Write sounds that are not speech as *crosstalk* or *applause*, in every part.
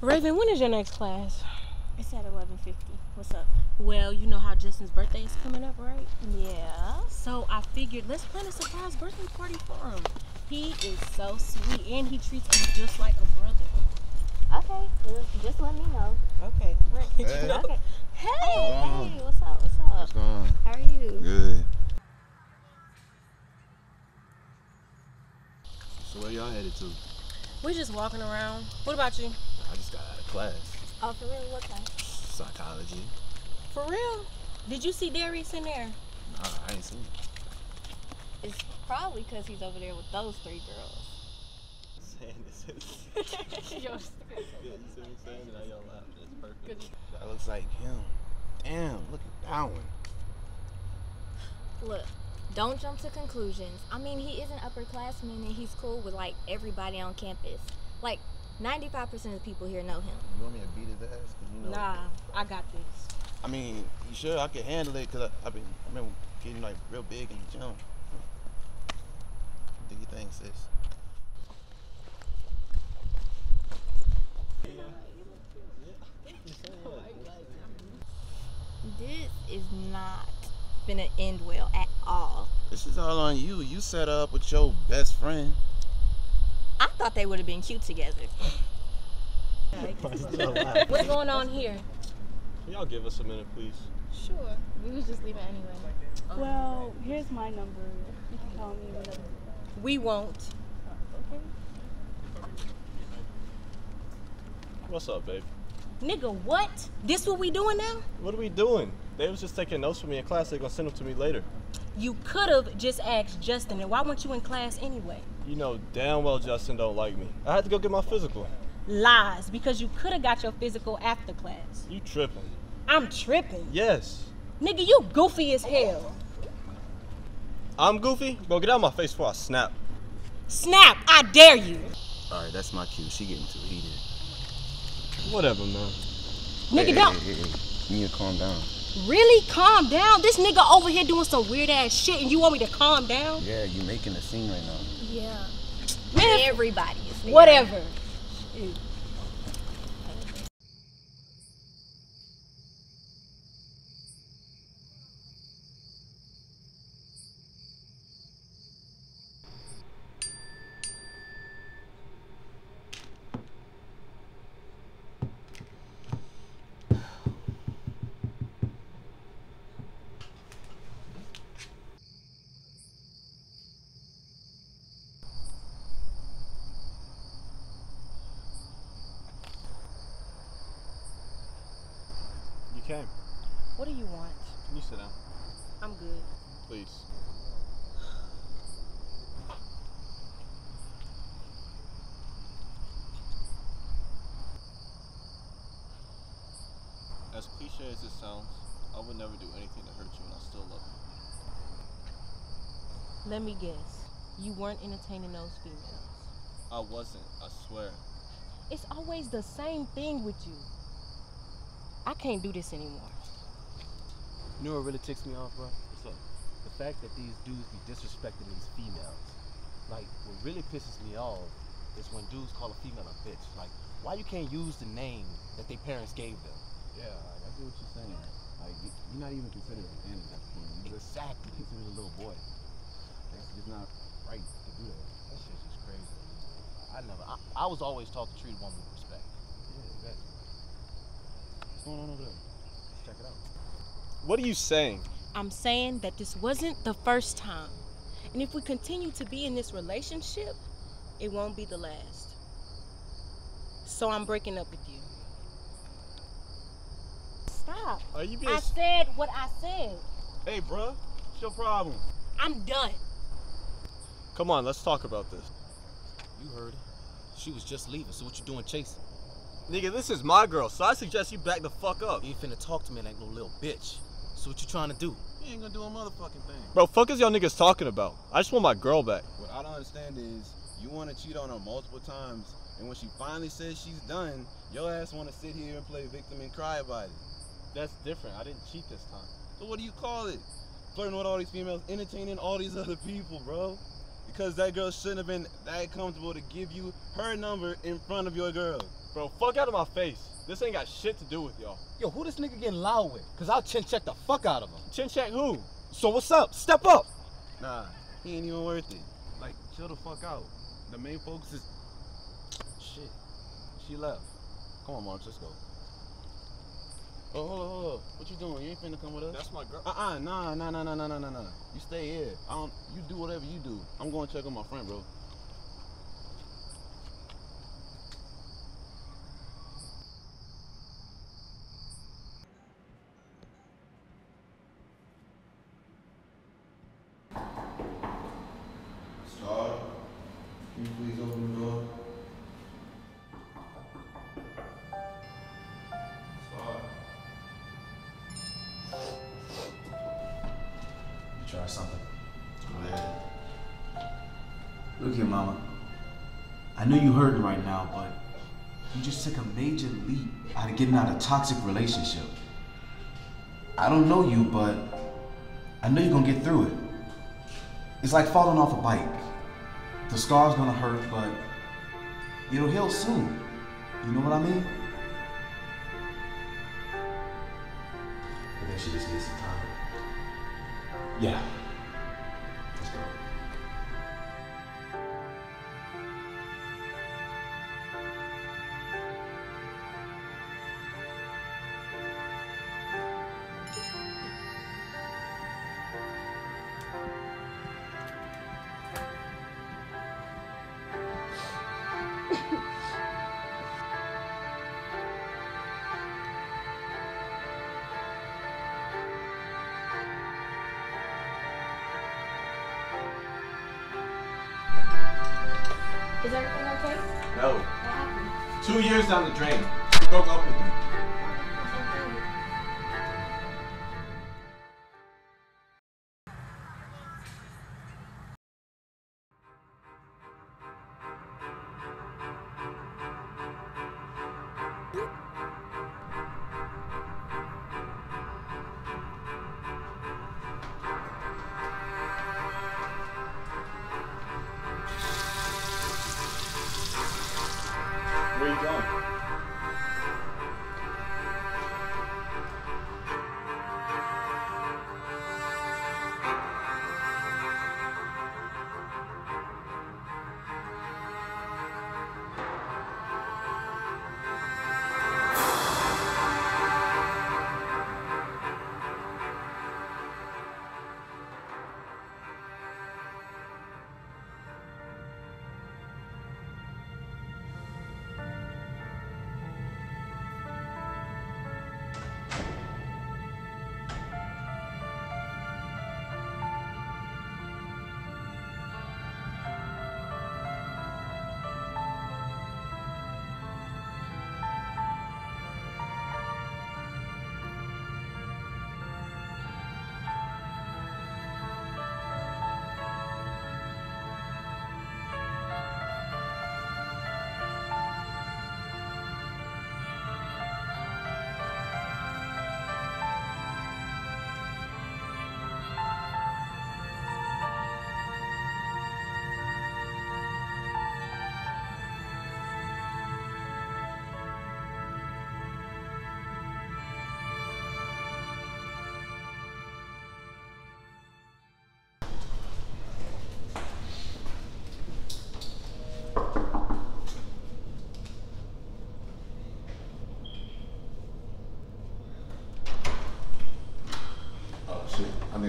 Raven, when is your next class? It's at 11:50. What's up? Well, you know how Justin's birthday is coming up, right? Yeah. So I figured let's plan a surprise birthday party for him. He is so sweet and he treats me just like a brother. Okay. Well, just let me know. Okay. Hey, Okay. Hey, on? hey, what's up? What's up? what's going on? How are you? Good. So where y'all headed to? We're just walking around. What about you? I just got out of class. Oh, for real? What class? Psychology. For real? Did you see Darius in there? Nah, I ain't seen him. It's probably because he's over there with those three girls. Saying this is. Yo, Yeah, you see what I'm saying? Y'all laugh. That's perfect. That looks like him. Damn, look at that one. Look, don't jump to conclusions. I mean, he is an upperclassman and he's cool with like everybody on campus. Like 95% of the people here know him. You want me to beat his ass? 'Cause you know. Nah, I got this. I mean, you sure I can handle it? Cause I, I been, I've been getting like real big in the gym. Do you think, sis? This is not gonna end well at all. This is all on you. You set up with your best friend. I thought they would have been cute together. *laughs* What's going on here? Can y'all give us a minute, please? Sure. We was just leaving anyway. Well, here's my number. You can call me whenever. We won't. Okay. What's up, babe? Nigga, what? This what we doing now? What are we doing? They was just taking notes for me in class. They're gonna send them to me later. You could have just asked Justin, and why weren't you in class anyway? You know damn well Justin don't like me. I had to go get my physical. Lies, because you could have got your physical after class. You tripping? I'm tripping. Yes. Nigga, you goofy as hell. I'm goofy. Bro, get out of my face before I snap. Snap, I dare you. All right, that's my cue. She getting too heated. Whatever, man. Nigga, hey, don't. Hey, hey, hey. You need to calm down. Really? Calm down. This nigga over here doing some weird ass shit, and you want me to calm down? Yeah, you making a scene right now. Yeah. Man, Everybody is whatever. Came. What do you want? Can you sit down, I'm good. please? As cliche as it sounds, I would never do anything to hurt you, and I still love you. Let me guess. You weren't entertaining those females. I wasn't. I swear. It's always the same thing with you. I can't do this anymore. You know what really ticks me off, bro? What's up? The fact that these dudes be disrespecting these females. Like, what really pisses me off is when dudes call a female a bitch. Like, why you can't use the name that their parents gave them? Yeah, like, I get what you're saying. Like, you- you're not even considered a man at that point. You're just Exactly. considered a little boy. That's just not right to do that. That shit's just crazy. I never. I, I was always taught to treat a woman with respect. Yeah, exactly. What's going on over there? Let's check it out. What are you saying? I'm saying that this wasn't the first time. And if we continue to be in this relationship, it won't be the last. So I'm breaking up with you. Stop. Are you being? I said what I said. hey, bruh. What's your problem? I'm done. Come on, let's talk about this. You heard it. She was just leaving, so what you doing chasing? Nigga, this is my girl, so I suggest you back the fuck up. You ain't finna talk to me like no little bitch. So what you trying to do? You ain't gonna do a motherfucking thing. Bro, fuck is y'all niggas talking about? I just want my girl back. What I don't understand is you want to cheat on her multiple times, and when she finally says she's done, your ass want to sit here and play victim and cry about it. That's different. I didn't cheat this time. So what do you call it? Flirting with all these females, entertaining all these *laughs* other people, bro. Because that girl shouldn't have been that comfortable to give you her number in front of your girl. Bro, fuck out of my face. This ain't got shit to do with y'all. Yo, who this nigga getting loud with? Cause I'll chin check the fuck out of him. Chin check who? So what's up? Step up. Nah, he ain't even worth it. Like, chill the fuck out. The main focus is shit. She left. Come on, Mark, let's go. Oh, hold on, hold on. What you doing? You ain't finna come with us? That's my girl. Uh-uh, nah, nah, nah, nah, nah, nah, nah. You stay here. I don't, you do whatever you do. I'm going to check on my friend, bro. Can you please open the door? You try something. Look here, Mama. I know you hurting right now, but you just took a major leap out of getting out of a toxic relationship. I don't know you, but I know you're gonna get through it. It's like falling off a bike. The scar's gonna hurt, but it'll heal soon. You know what I mean? But then she just needs some time. Yeah. Is everything okay? No. Two years down the drain. She broke up with me. Going?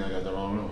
I got the wrong one.